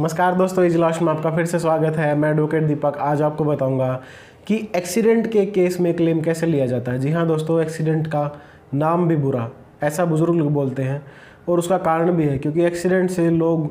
नमस्कार दोस्तों इजलाश में आपका फिर से स्वागत है। मैं एडवोकेट दीपक, आज आपको बताऊँगा कि एक्सीडेंट के केस में क्लेम कैसे लिया जाता है। जी हाँ दोस्तों एक्सीडेंट का नाम भी बुरा, ऐसा बुज़ुर्ग लोग बोलते हैं और उसका कारण भी है, क्योंकि एक्सीडेंट से लोग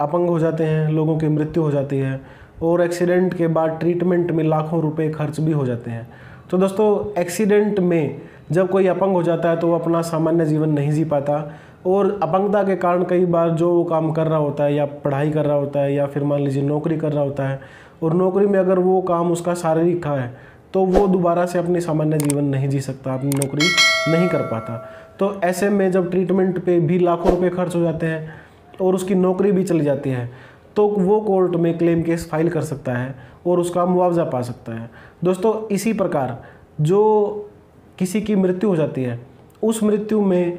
अपंग हो जाते हैं, लोगों की मृत्यु हो जाती है और एक्सीडेंट के बाद ट्रीटमेंट में लाखों रुपए खर्च भी हो जाते हैं। तो दोस्तों एक्सीडेंट में जब कोई अपंग हो जाता है तो वो अपना सामान्य जीवन नहीं जी पाता और अपंगता के कारण कई बार जो वो काम कर रहा होता है या पढ़ाई कर रहा होता है या फिर मान लीजिए नौकरी कर रहा होता है और नौकरी में अगर वो काम उसका शारीरिक का है तो वो दोबारा से अपने सामान्य जीवन नहीं जी सकता, अपनी नौकरी नहीं कर पाता। तो ऐसे में जब ट्रीटमेंट पे भी लाखों रुपए खर्च हो जाते हैं और उसकी नौकरी भी चली जाती है तो वो कोर्ट में क्लेम केस फ़ाइल कर सकता है और उसका मुआवजा पा सकता है। दोस्तों, इसी प्रकार जो किसी की मृत्यु हो जाती है, उस मृत्यु में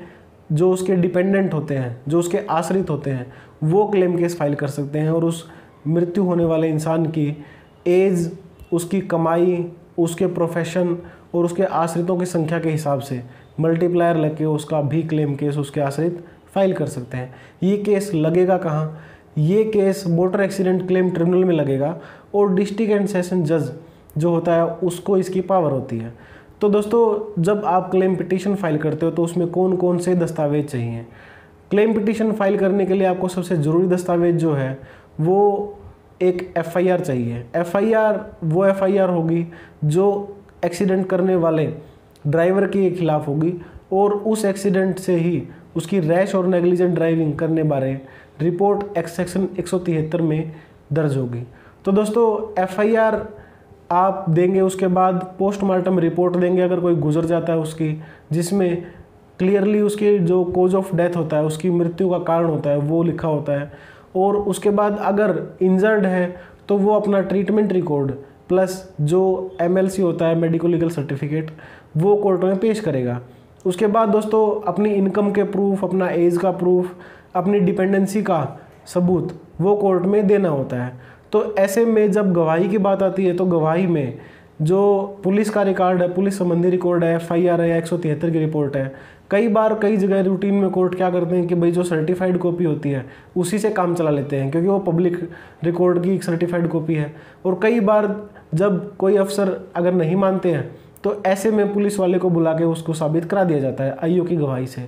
जो उसके डिपेंडेंट होते हैं, जो उसके आश्रित होते हैं, वो क्लेम केस फ़ाइल कर सकते हैं और उस मृत्यु होने वाले इंसान की एज उसकी कमाई, उसके प्रोफेशन और उसके आश्रितों की संख्या के हिसाब से मल्टीप्लायर लग के उसका भी क्लेम केस उसके आश्रित फ़ाइल कर सकते हैं। ये केस लगेगा कहाँ? ये case motor accident claim tribunal में लगेगा और डिस्ट्रिक्ट एंड सेशन जज जो होता है उसको इसकी पावर होती है। तो दोस्तों, जब आप क्लेम पिटीशन फ़ाइल करते हो तो उसमें कौन कौन से दस्तावेज़ चाहिए? क्लेम पिटीशन फ़ाइल करने के लिए आपको सबसे ज़रूरी दस्तावेज़ जो है, वो एक एफआईआर चाहिए। एफआईआर वो एफआईआर होगी जो एक्सीडेंट करने वाले ड्राइवर के खिलाफ होगी और उस एक्सीडेंट से ही उसकी रैश और नेग्लिजेंट ड्राइविंग करने बारे रिपोर्ट एक्स सेक्शन एक सौ तिहत्तर में दर्ज होगी। तो दोस्तों एफआईआर आप देंगे उसके बाद पोस्टमार्टम रिपोर्ट देंगे अगर कोई गुजर जाता है उसकी, जिसमें क्लियरली उसकी जो कोज ऑफ़ डेथ होता है, उसकी मृत्यु का कारण होता है, वो लिखा होता है। और उसके बाद अगर इंजर्ड है तो वो अपना ट्रीटमेंट रिकॉर्ड प्लस जो एमएलसी होता है मेडिको लीगल सर्टिफिकेट वो कोर्ट में पेश करेगा। उसके बाद दोस्तों, अपनी इनकम के प्रूफ अपना एज का प्रूफ अपनी डिपेंडेंसी का सबूत, वो कोर्ट में देना होता है। तो ऐसे में जब गवाही की बात आती है तो गवाही में जो पुलिस का रिकॉर्ड है, पुलिस संबंधी रिकॉर्ड है एफ़ आई आर है एक सौ तिहत्तर की रिपोर्ट है, कई बार कई जगह रूटीन में कोर्ट क्या करते हैं कि भाई जो सर्टिफाइड कॉपी होती है, उसी से काम चला लेते हैं, क्योंकि वो पब्लिक रिकॉर्ड की एक सर्टिफाइड कॉपी है। और कई बार जब कोई अफसर अगर नहीं मानते हैं तो ऐसे में पुलिस वाले को बुला के उसको साबित करा दिया जाता है, आईओ की गवाही से।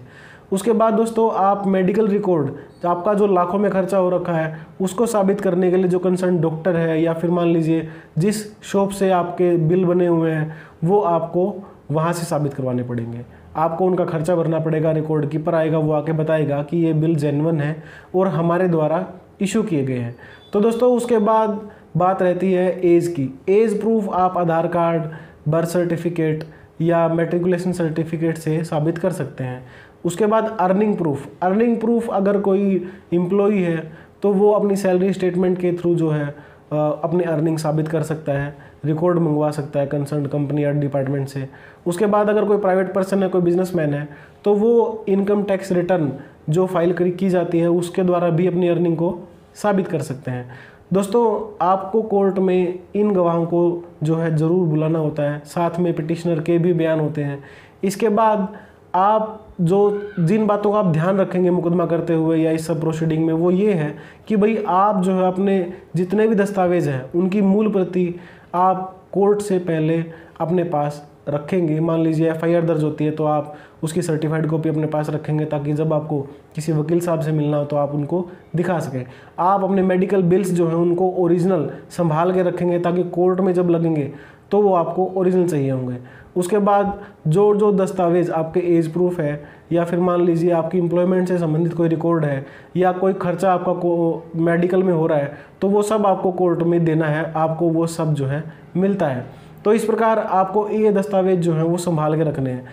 उसके बाद दोस्तों, आप मेडिकल रिकॉर्ड तो आपका जो लाखों में खर्चा हो रखा है, उसको साबित करने के लिए जो कंसर्न डॉक्टर है, या फिर मान लीजिए, जिस शॉप से आपके बिल बने हुए हैं, वो आपको वहाँ से साबित करवाने पड़ेंगे। आपको उनका खर्चा भरना पड़ेगा रिकॉर्ड कीपर आएगा, वो आके बताएगा कि ये बिल जेनवन है और हमारे द्वारा इशू किए गए हैं। तो दोस्तों, उसके बाद बात रहती है एज की। एज प्रूफ आप आधार कार्ड बर्थ सर्टिफिकेट या मेट्रिकुलेशन सर्टिफिकेट से साबित कर सकते हैं। उसके बाद अर्निंग प्रूफ अर्निंग प्रूफ अगर कोई एम्प्लॉई है तो वो अपनी सैलरी स्टेटमेंट के थ्रू जो है अपनी अर्निंग साबित कर सकता है रिकॉर्ड मंगवा सकता है कंसर्न कंपनी या डिपार्टमेंट से। उसके बाद अगर कोई प्राइवेट पर्सन है, कोई बिजनेसमैन है तो वो इनकम टैक्स रिटर्न जो फ़ाइल की जाती है, उसके द्वारा भी अपनी अर्निंग को साबित कर सकते हैं। दोस्तों, आपको कोर्ट में इन गवाहों को जो है ज़रूर बुलाना होता है। साथ में पिटिशनर के भी बयान होते हैं। इसके बाद आप जो जिन बातों का आप ध्यान रखेंगे मुकदमा करते हुए या इस सब प्रोसीडिंग में, वो ये है कि भाई आप जो है अपने जितने भी दस्तावेज़ हैं, उनकी मूल प्रति आप कोर्ट से पहले अपने पास रखेंगे। मान लीजिए एफआईआर दर्ज होती है तो आप उसकी सर्टिफाइड कॉपी अपने पास रखेंगे, ताकि जब आपको किसी वकील साहब से मिलना हो तो आप उनको दिखा सकें। आप अपने मेडिकल बिल्स जो हैं, उनको ओरिजिनल संभाल के रखेंगे, ताकि कोर्ट में जब लगेंगे तो वो आपको ओरिजिनल चाहिए होंगे। उसके बाद जो जो दस्तावेज़ आपके एज प्रूफ है, या फिर मान लीजिए आपकी एम्प्लॉयमेंट से संबंधित कोई रिकॉर्ड है, या कोई खर्चा आपका को मेडिकल में हो रहा है तो वो सब आपको कोर्ट में देना है, आपको वो सब जो है मिलता है। तो इस प्रकार आपको ये दस्तावेज़ जो है वो संभाल के रखने हैं।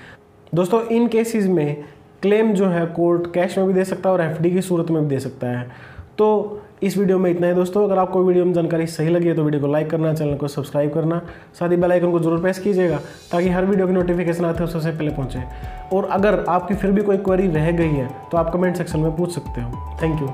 दोस्तों, इन केसेस में क्लेम जो है कोर्ट कैश में भी दे सकता है और एफडी की सूरत में भी दे सकता है। तो इस वीडियो में इतना ही दोस्तों। अगर आपको वीडियो में जानकारी सही लगी है तो वीडियो को लाइक करना, चैनल को सब्सक्राइब करना, साथ ही बेल आइकन को ज़रूर प्रेस कीजिएगा ताकि हर वीडियो की नोटिफिकेशन आते हैं सबसे पहले पहुँचे। और अगर आपकी फिर भी कोई क्वेरी रह गई है तो आप कमेंट सेक्शन में पूछ सकते हो। Thank you